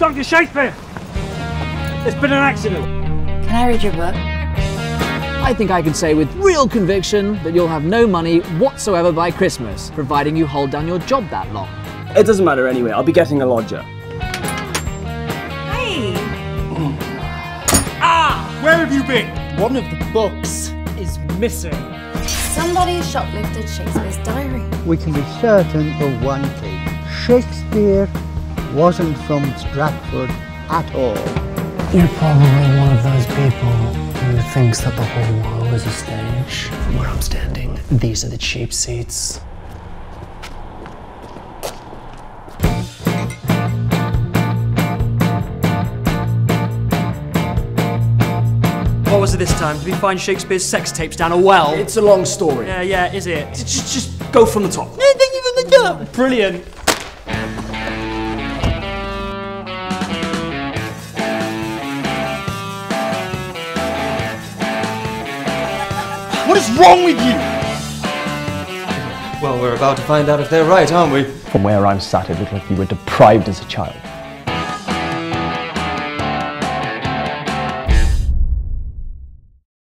Dr. Shakespeare! It's been an accident. Can I read your book? I think I can say with real conviction that you'll have no money whatsoever by Christmas, providing you hold down your job that long. It doesn't matter anyway, I'll be getting a lodger. Hey! Ah! Where have you been? One of the books is missing. Somebody shoplifted Shakespeare's diary. we can be certain of one thing. Shakespeare wasn't from Stratford at all. You're probably one of those people who thinks that the whole world is a stage. From where I'm standing, these are the cheap seats. What was it this time? Did we find Shakespeare's sex tapes down a well? It's a long story. yeah, yeah, is it? Just, just go from the top. Brilliant. What is wrong with you? Well, we're about to find out if they're right, aren't we? From where I'm sat, it looked like you were deprived as a child.